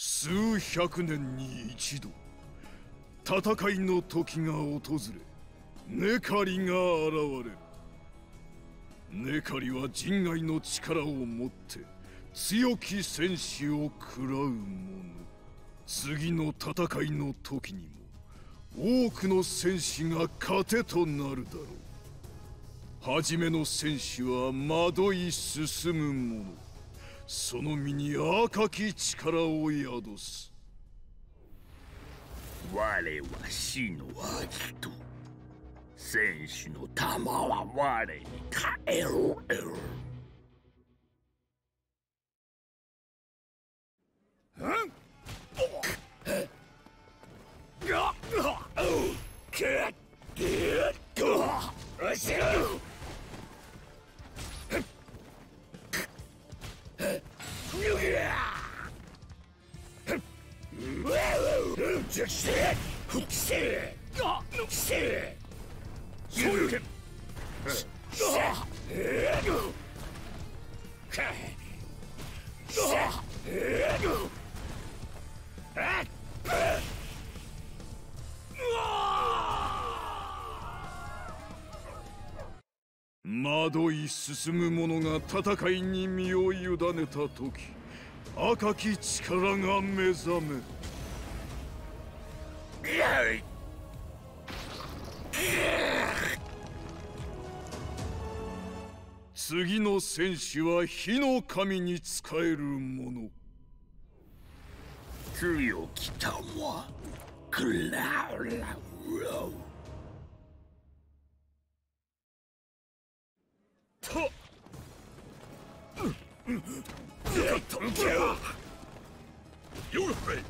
数百年に一度戦いの時が訪れネカリが現れる。ネカリは人外の力を持って強き戦士を食らう者次の戦いの時にも多くの戦士が糧となるだろう。初めの戦士は惑い進む者その身に赤き力を宿す。我は死の秋と。戦士の玉は我に帰ろ。う惑い進む者が戦いに身を委ねた時赤き力が目覚め次の戦士は火の神に仕える者強き玉クラウラウと You're afraid.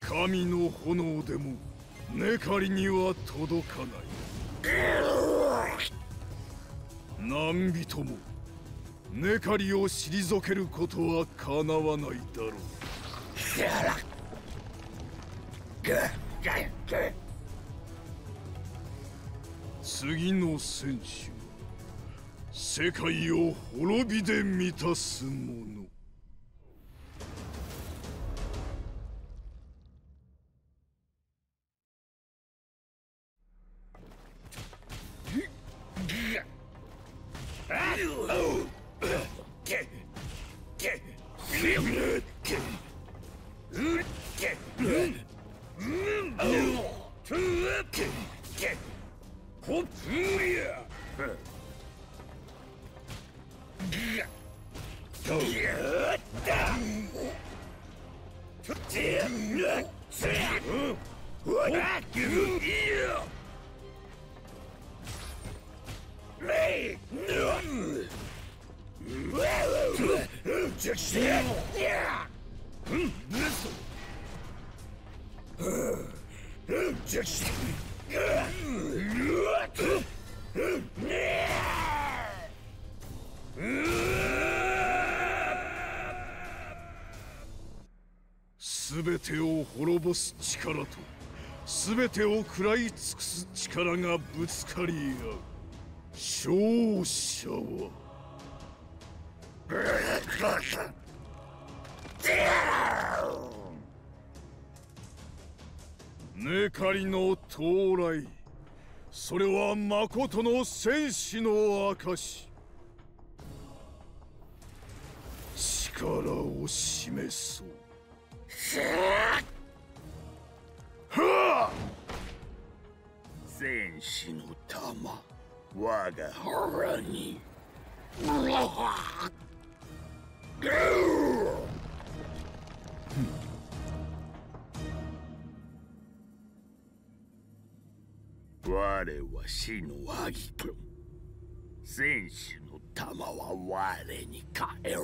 神の炎でもネカリには届かない。何人もネカリを退けることはかなわないだろう。次の戦士は世界を滅びで満たす者こっちやうんうん全てを滅ぼす力と全てを食らい尽くす力がぶつかり合う。勝者は。ネカリの到来。それは誠の戦士の証力を示そう。戦士の玉我が腹に。我は死のアギト。戦士の玉は我に帰る。